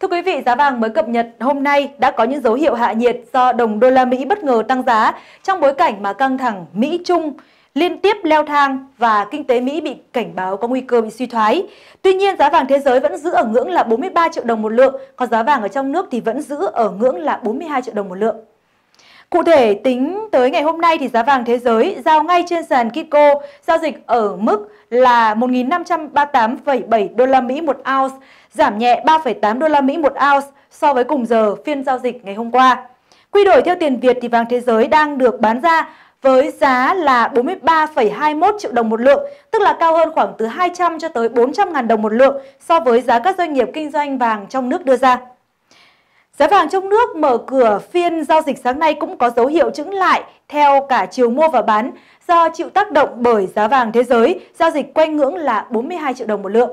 thưa quý vị giá vàng mới cập nhật hôm nay đã có những dấu hiệu hạ nhiệt do đồng đô la Mỹ bất ngờ tăng giá trong bối cảnh mà căng thẳng Mỹ-Trung liên tiếp leo thang và kinh tế Mỹ bị cảnh báo có nguy cơ bị suy thoái. Tuy nhiên, giá vàng thế giới vẫn giữ ở ngưỡng là 43 triệu đồng một lượng, còn giá vàng ở trong nước thì vẫn giữ ở ngưỡng là 42 triệu đồng một lượng. Cụ thể, tính tới ngày hôm nay thì giá vàng thế giới giao ngay trên sàn Kiko giao dịch ở mức là 1.538,7 đô la Mỹ một ounce, giảm nhẹ 3,8 đô la Mỹ một ounce so với cùng giờ phiên giao dịch ngày hôm qua. Quy đổi theo tiền Việt thì vàng thế giới đang được bán ra với giá là 43,21 triệu đồng một lượng, tức là cao hơn khoảng từ 200 cho tới 400 ngàn đồng một lượng so với giá các doanh nghiệp kinh doanh vàng trong nước đưa ra. Giá vàng trong nước mở cửa phiên giao dịch sáng nay cũng có dấu hiệu chững lại theo cả chiều mua và bán do chịu tác động bởi giá vàng thế giới, giao dịch quanh ngưỡng là 42 triệu đồng một lượng.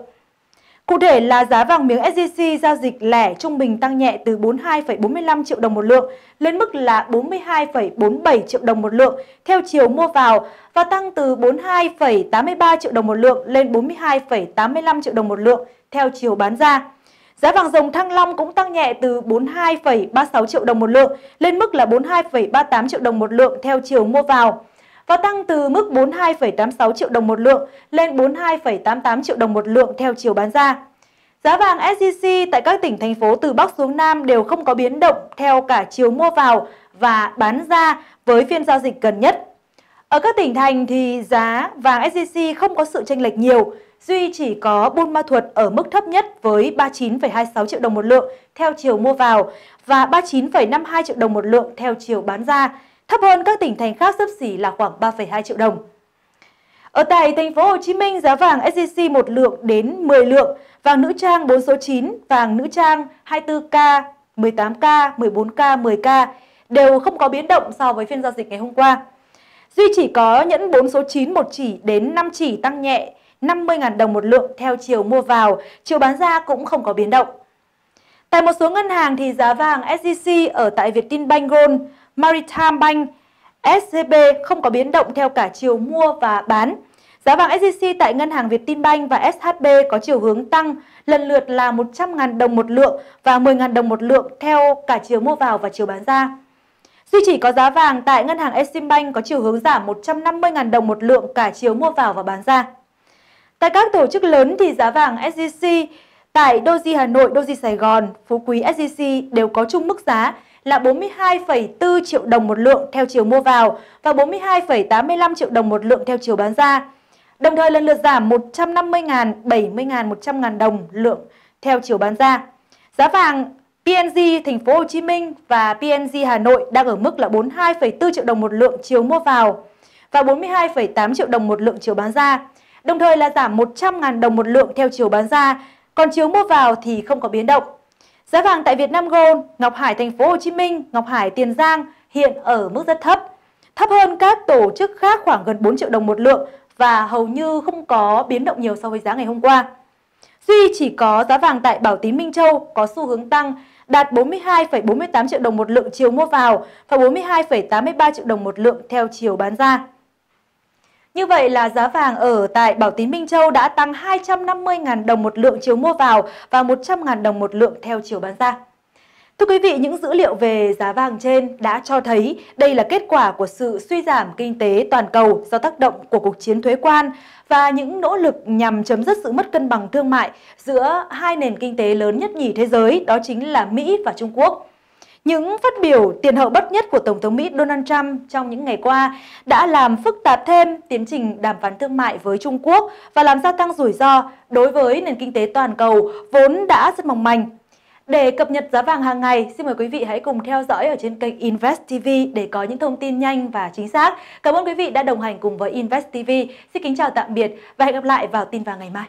Cụ thể là giá vàng miếng SJC giao dịch lẻ trung bình tăng nhẹ từ 42,45 triệu đồng một lượng lên mức là 42,47 triệu đồng một lượng theo chiều mua vào và tăng từ 42,83 triệu đồng một lượng lên 42,85 triệu đồng một lượng theo chiều bán ra. Giá vàng dòng Thăng Long cũng tăng nhẹ từ 42,36 triệu đồng một lượng lên mức là 42,38 triệu đồng một lượng theo chiều mua vào và tăng từ mức 42,86 triệu đồng một lượng lên 42,88 triệu đồng một lượng theo chiều bán ra. Giá vàng SJC tại các tỉnh thành phố từ Bắc xuống Nam đều không có biến động theo cả chiều mua vào và bán ra với phiên giao dịch gần nhất. Ở các tỉnh thành thì giá vàng SJC không có sự chênh lệch nhiều, Duy chỉ có Buôn Ma Thuột ở mức thấp nhất với 39,26 triệu đồng một lượng theo chiều mua vào và 39,52 triệu đồng một lượng theo chiều bán ra, thấp hơn các tỉnh thành khác xấp xỉ là khoảng 3,2 triệu đồng. Ở tại thành phố Hồ Chí Minh, giá vàng SJC một lượng đến 10 lượng, vàng nữ trang 4 số 9, vàng nữ trang 24K, 18K, 14K, 10K đều không có biến động so với phiên giao dịch ngày hôm qua. Duy chỉ có nhẫn 4 số 9 một chỉ đến 5 chỉ tăng nhẹ 50.000 đồng một lượng theo chiều mua vào, chiều bán ra cũng không có biến động. Tại một số ngân hàng thì giá vàng SJC ở tại Vietinbank Gold, Maritime Bank, SCB không có biến động theo cả chiều mua và bán. Giá vàng SJC tại ngân hàng Vietinbank và SHB có chiều hướng tăng lần lượt là 100.000 đồng một lượng và 10.000 đồng một lượng theo cả chiều mua vào và chiều bán ra. Duy chỉ có giá vàng tại ngân hàng Eximbank có chiều hướng giảm 150.000 đồng một lượng cả chiều mua vào và bán ra. Tại các tổ chức lớn thì giá vàng SJC tại Doji Hà Nội, Doji Sài Gòn, Phú Quý SJC đều có chung mức giá là 42,4 triệu đồng một lượng theo chiều mua vào và 42,85 triệu đồng một lượng theo chiều bán ra. Đồng thời lần lượt giảm 150.000, 70.000, 100.000 đồng lượng theo chiều bán ra. Giá vàng PNG thành phố Hồ Chí Minh và PNG Hà Nội đang ở mức là 42,4 triệu đồng một lượng chiều mua vào và 42,8 triệu đồng một lượng chiều bán ra đồng thời là giảm 100.000 đồng một lượng theo chiều bán ra, còn chiều mua vào thì không có biến động. Giá vàng tại Việt Nam Gold, Ngọc Hải thành phố Hồ Chí Minh, Ngọc Hải Tiền Giang hiện ở mức rất thấp, thấp hơn các tổ chức khác khoảng gần 4 triệu đồng một lượng và hầu như không có biến động nhiều so với giá ngày hôm qua. Duy chỉ có giá vàng tại Bảo Tín Minh Châu có xu hướng tăng đạt 42,48 triệu đồng một lượng chiều mua vào và 42,83 triệu đồng một lượng theo chiều bán ra. Như vậy là giá vàng ở tại Bảo Tín Minh Châu đã tăng 250.000 đồng một lượng chiều mua vào và 100.000 đồng một lượng theo chiều bán ra. Thưa quý vị, những dữ liệu về giá vàng trên đã cho thấy đây là kết quả của sự suy giảm kinh tế toàn cầu do tác động của cuộc chiến thuế quan và những nỗ lực nhằm chấm dứt sự mất cân bằng thương mại giữa hai nền kinh tế lớn nhất nhì thế giới, đó chính là Mỹ và Trung Quốc. Những phát biểu tiền hậu bất nhất của Tổng thống Mỹ Donald Trump trong những ngày qua đã làm phức tạp thêm tiến trình đàm phán thương mại với Trung Quốc và làm gia tăng rủi ro đối với nền kinh tế toàn cầu vốn đã rất mong manh. Để cập nhật giá vàng hàng ngày, xin mời quý vị hãy cùng theo dõi ở trên kênh Invest TV để có những thông tin nhanh và chính xác. Cảm ơn quý vị đã đồng hành cùng với Invest TV. Xin kính chào tạm biệt và hẹn gặp lại vào tin vào ngày mai.